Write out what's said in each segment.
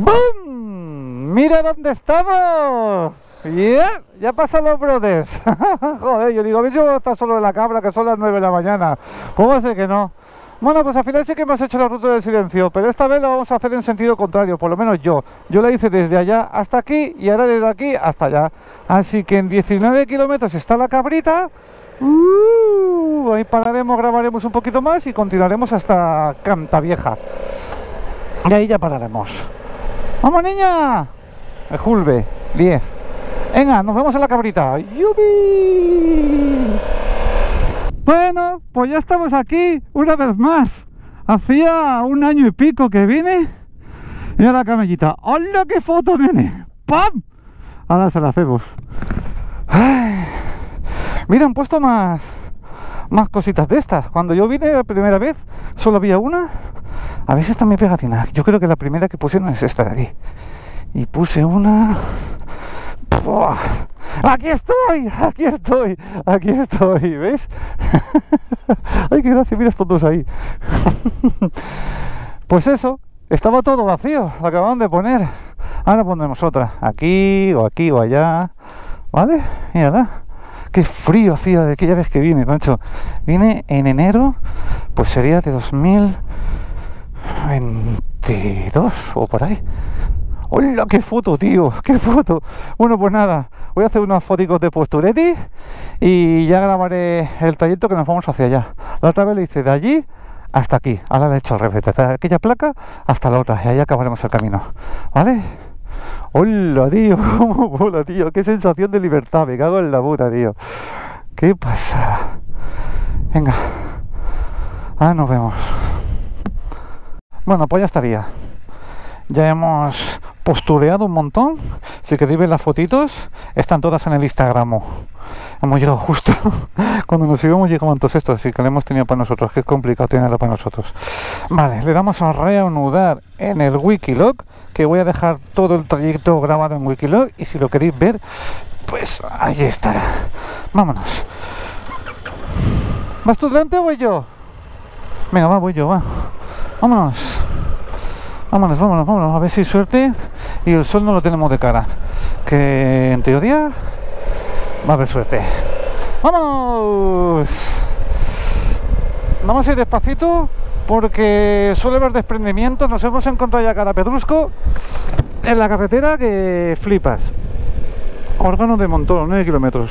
¡Bum! ¡Mira dónde estamos! Yeah, ya pasan los brothers. Joder, yo digo, a ver si solo en la cabra, que son las 9 de la mañana. Pues ser que no. Bueno, pues al final sí que hemos hecho la ruta del silencio, pero esta vez la vamos a hacer en sentido contrario, por lo menos yo. Yo la hice desde allá hasta aquí y ahora desde aquí hasta allá. Así que en 19 kilómetros está la cabrita. Uh, ahí pararemos, grabaremos un poquito más y continuaremos hasta Cantavieja. Y ahí ya pararemos. ¡Vamos, niña! El Julbe, 10. Venga, nos vemos en la cabrita. ¡Yubi! Bueno, pues ya estamos aquí una vez más. Hacía un año y pico que vine. Y a la camellita. ¡Hola, qué foto, nene! ¡Pam! Ahora se la hacemos. Mira, han puesto más, más cositas de estas. Cuando yo vine la primera vez, solo había una. A veces mi pegatina. Yo creo que la primera que pusieron es esta de aquí. Y puse una. ¡Puah! Aquí estoy, aquí estoy, aquí estoy, ¿ves? Ay, qué gracia, mira estos dos ahí. pues eso, estaba todo vacío, lo acababan de poner. Ahora pondremos otra, aquí o aquí o allá, ¿vale? Mírala. Qué frío hacía de aquella vez que vine, macho. Vine en enero, pues sería de 2022 o por ahí. ¡Hola, qué foto, tío! ¡Qué foto! Bueno, pues nada, voy a hacer unos fotos de posturetti y ya grabaré el trayecto que nos vamos hacia allá. La otra vez le hice de allí hasta aquí. Ahora le he hecho al revés, de aquella placa hasta la otra y ahí acabaremos el camino. ¿Vale? ¡Hola, tío! ¡Hola, tío! ¡Qué sensación de libertad! Me cago en la puta, tío. ¡Qué pasada! Venga. Ahora nos vemos. Bueno, pues ya estaría. Ya hemos postureado un montón. Si queréis ver las fotitos, están todas en el Instagram. Hemos llegado justo cuando nos íbamos llegaban todos estos, así que lo hemos tenido para nosotros. Qué complicado tenerlo para nosotros. Vale, le damos a reanudar en el Wikilog, que voy a dejar todo el trayecto grabado en Wikilog y si lo queréis ver, pues ahí estará. Vámonos. ¿Vas tú delante o voy yo? Venga, va, voy yo, va. Vámonos. Vámonos, vámonos, vámonos, a ver si suerte y el sol no lo tenemos de cara. Que en teoría va a haber suerte. ¡Vámonos! Vamos a ir despacito porque suele haber desprendimientos. Nos hemos encontrado ya cada pedrusco en la carretera que flipas. Órgano de montón, 9 kilómetros.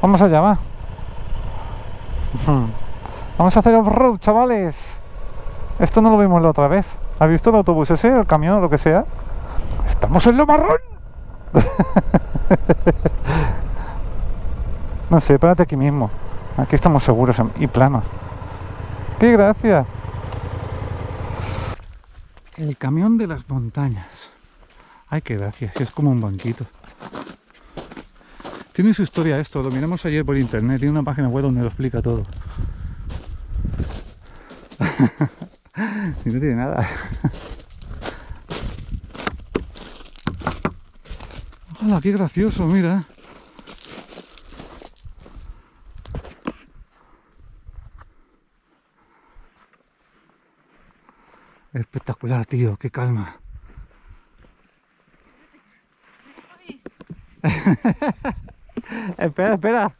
Vamos allá, va. Vamos a hacer off-road, chavales. Esto no lo vimos la otra vez. ¿Has visto el autobús ese, el camión o lo que sea? ¡Estamos en lo marrón! no sé, párate aquí mismo. Aquí estamos seguros y planos. ¡Qué gracia! El camión de las montañas. Ay, qué gracia. Es como un banquito. Tiene su historia esto, lo miramos ayer por internet, tiene una página web donde lo explica todo. y no tiene nada. ¡Hala, qué gracioso, mira! Espectacular, tío, qué calma. Espera, espera.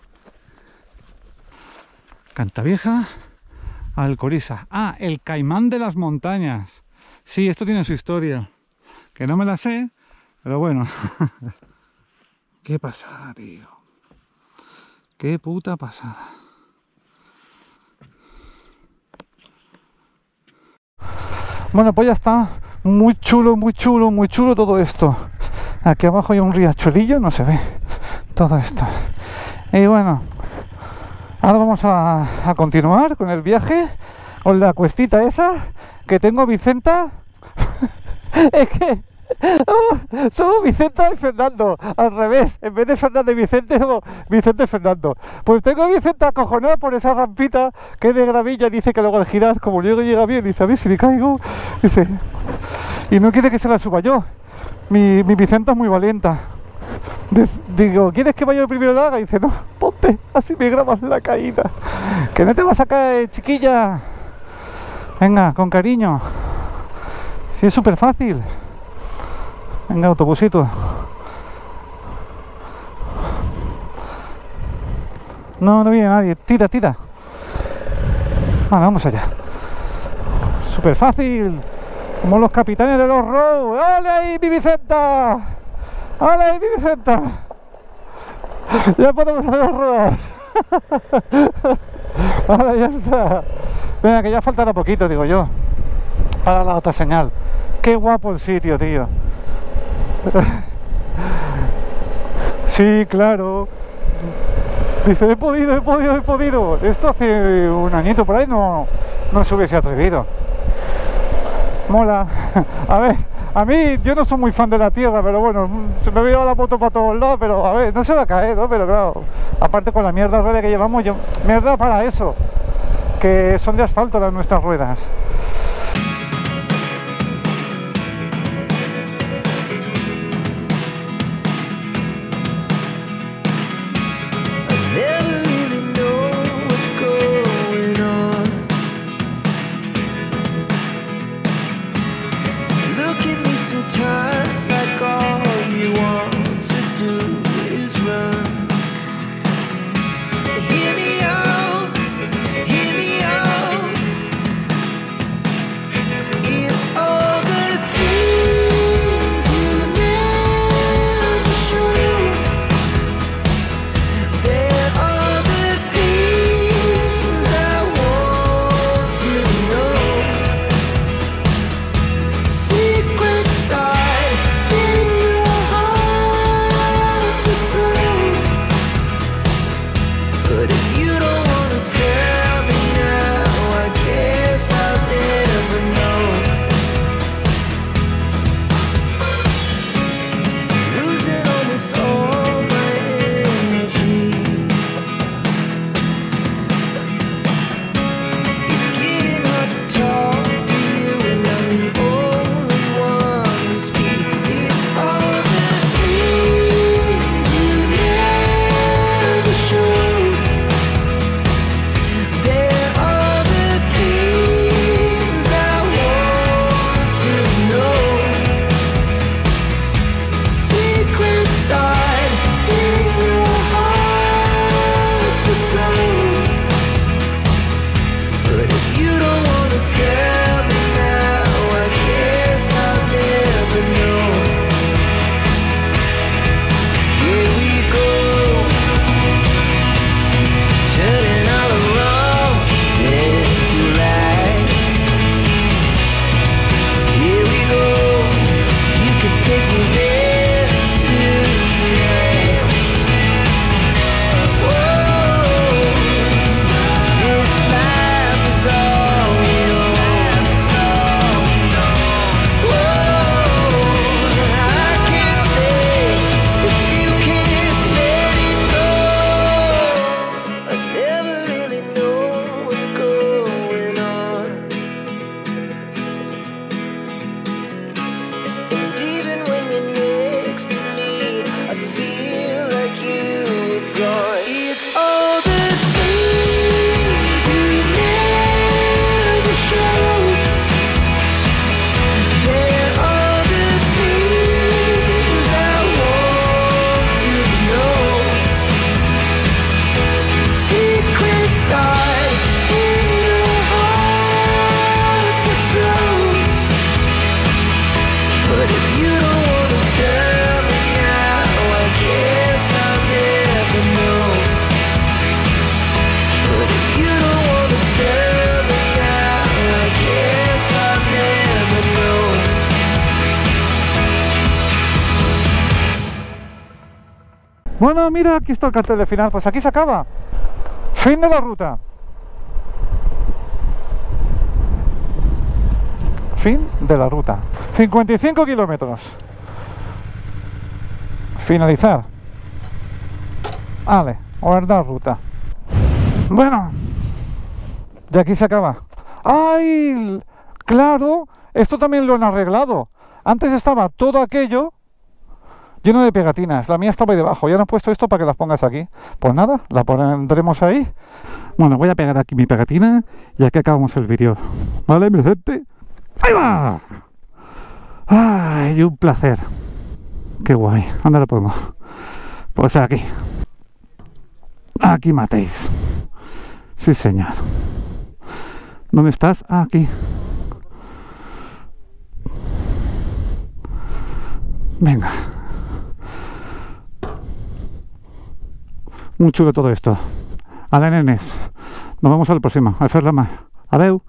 Cantavieja, Alcoriza. Ah, el caimán de las montañas. Sí, esto tiene su historia. Que no me la sé, pero bueno. Qué pasada, tío. Qué puta pasada. Bueno, pues ya está. Muy chulo, muy chulo, muy chulo todo esto. Aquí abajo hay un riachuelillo, no se ve. Todo esto. Y bueno, ahora vamos a, continuar con el viaje, con la cuestita esa que tengo Vicenta. es que oh, somos Vicenta y Fernando, al revés. En vez de Fernando y Vicente, somos Vicente y Fernando. Pues tengo a Vicenta acojonada por esa rampita que de gravilla. Dice que luego al girar, como luego llega bien, dice a ver si me caigo. Dice, y no quiere que se la suba yo. Mi, mi Vicenta es muy valienta. Digo, ¿quieres que vaya yo primero la haga? Y dice, no, ponte, así me grabas la caída. Que no te vas a caer, chiquilla. Venga, con cariño. Si es súper fácil. Venga, autobusito. No, no viene nadie. Tira, tira. Vamos allá. Súper fácil. Como los capitanes de los row. ¡Ole ahí, mi Vicenta! ¡Ole ahí, mi Vicenta! Ya podemos hacer rodar. Ahora ya está. Venga, que ya faltará poquito, digo yo. Para la otra señal. Qué guapo el sitio, tío. Sí, claro. Dice, he podido, he podido, he podido. Esto hace un añito por ahí no, no se hubiese atrevido. Mola. A ver, a mí yo no soy muy fan de la tierra, pero bueno, se me llevado la moto para todos lados, pero a ver, no se va a caer, ¿no? Pero claro, aparte con la mierda rueda que llevamos, yo, mierda para eso, que son de asfalto las nuestras ruedas. But if you don't Bueno, mira, aquí está el cartel de final. Pues aquí se acaba. Fin de la ruta. Fin de la ruta. 55 kilómetros. Finalizar. Vale, guardar ruta. Bueno, de aquí se acaba. ¡Ay! Claro, esto también lo han arreglado. Antes estaba todo aquello lleno de pegatinas. La mía estaba ahí debajo. Ya no he puesto esto para que las pongas aquí. Pues nada, la pondremos ahí. Bueno, voy a pegar aquí mi pegatina y aquí acabamos el vídeo. ¿Vale, mi gente? ¡Ahí va! ¡Ay, un placer! ¡Qué guay! ¿Dónde lo pongo? Pues aquí. Aquí matéis. Sí, señor. ¿Dónde estás? Aquí. Venga. Muy chulo todo esto. Vale, nenes. Nos vemos al próximo. A. Adeu.